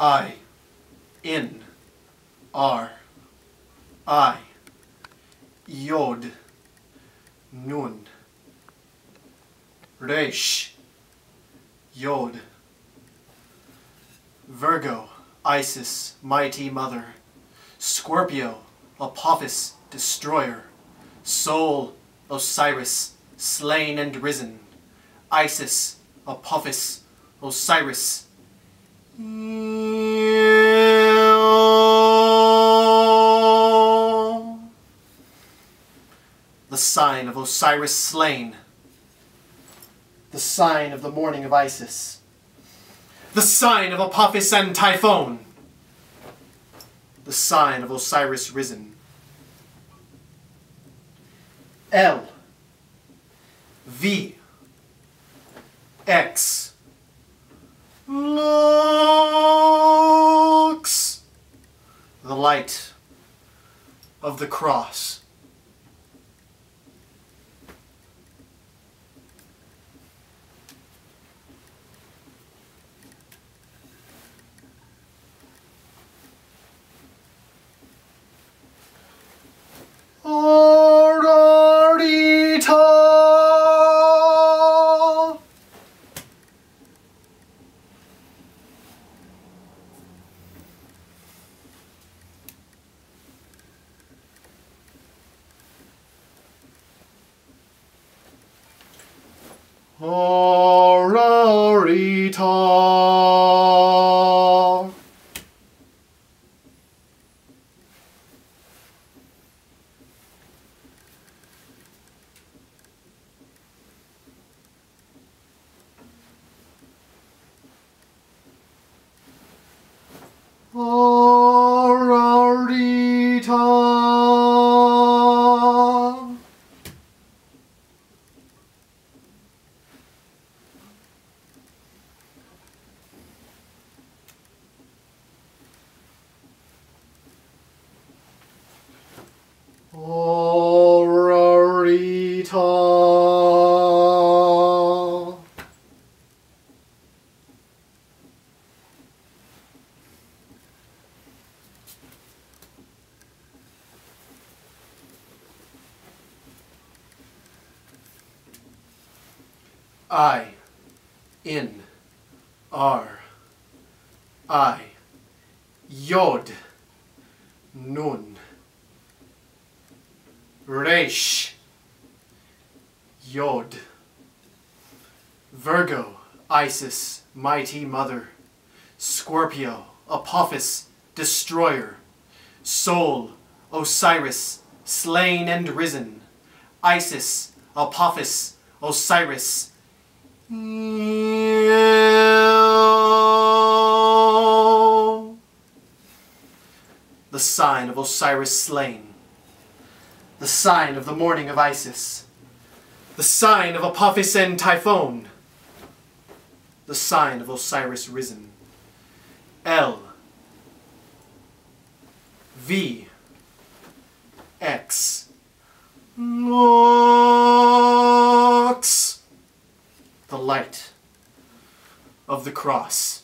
I, in, R, I, Yod, Nun, Resh, Yod, Virgo, Isis, Mighty Mother, Scorpio, Apophis, Destroyer, Sol, Osiris, Slain and Risen, Isis, Apophis, Osiris, the sign of Osiris slain, the sign of the mourning of Isis, the sign of Apophis and Typhon, the sign of Osiris risen. L. V. X. Lux. The light of the cross. Ararita. Ararita. I, in, R, I, Yod, Nun, Resh, Yod, Virgo, Isis, Mighty Mother, Scorpio, Apophis, Destroyer, Sol, Osiris, Slain and Risen, Isis, Apophis, Osiris, the sign of Osiris slain, the sign of the mourning of Isis, the sign of Apophis and Typhon, the sign of Osiris risen. L. V. X. Lux the light of the cross.